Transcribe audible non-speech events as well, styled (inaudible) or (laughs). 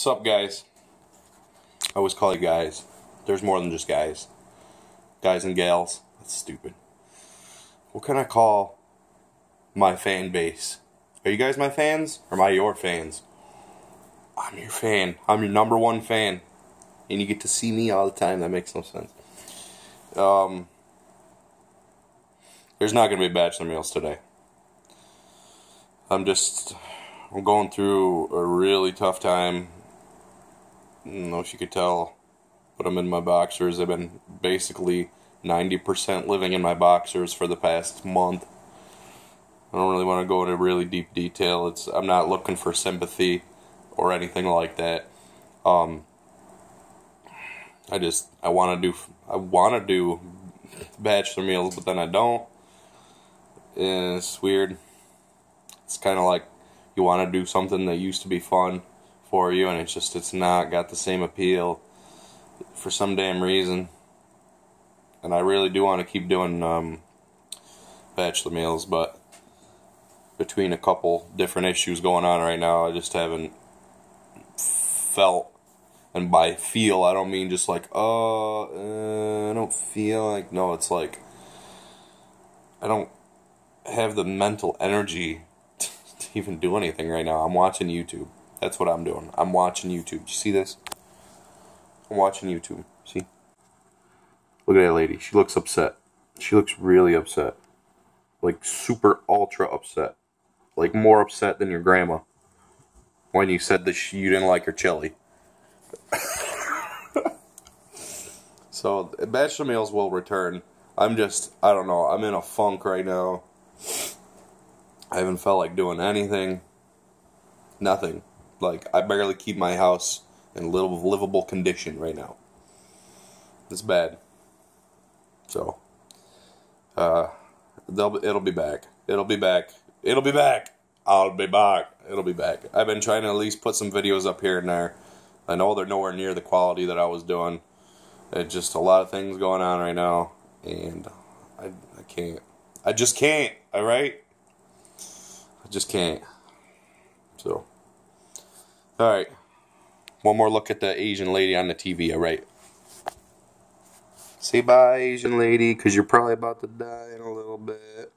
Sup, guys? I always call you guys. There's more than just guys. Guys and gals. That's stupid. What can I call my fan base? Are you guys my fans? Or am I your fans? I'm your fan. I'm your number one fan. And you get to see me all the time. That makes no sense. Um, there's not going to be a bachelor meals today. I'm just, I'm going through a really tough time. Know if you could tell, but I'm in my boxers. I've been basically 90% living in my boxers for the past month. I don't really want to go into really deep detail. It's I'm not looking for sympathy or anything like that. Um, I just I want to do I want to do bachelor meals, but then I don't. And it's weird. It's kind of like you want to do something that used to be fun for you, and it's just it's not got the same appeal for some damn reason. And I really do want to keep doing um, bachelor meals, but between a couple different issues going on right now, I just haven't felt. And by feel, I don't mean just like, oh, uh, I don't feel like. No, it's like I don't have the mental energy (laughs) to even do anything right now. I'm watching YouTube. That's what I'm doing. I'm watching YouTube. You see this? I'm watching YouTube. See? Look at that lady. She looks upset. She looks really upset. Like super ultra upset. Like more upset than your grandma when you said that she, you didn't like her chili. (laughs) so, bachelor meals will return. I'm just, I don't know, I'm in a funk right now. I haven't felt like doing anything. Nothing. Like, I barely keep my house in little livable condition right now. It's bad. So, uh, they'll, it'll be back. It'll be back. It'll be back. I'll be back. It'll be back. I've been trying to at least put some videos up here and there. I know they're nowhere near the quality that I was doing. It's just a lot of things going on right now, and I, I can't. I just can't. All right. I just can't. So, all right. One more look at the Asian lady on the TV. All right. Say bye, Asian lady, because you're probably about to die in a little bit.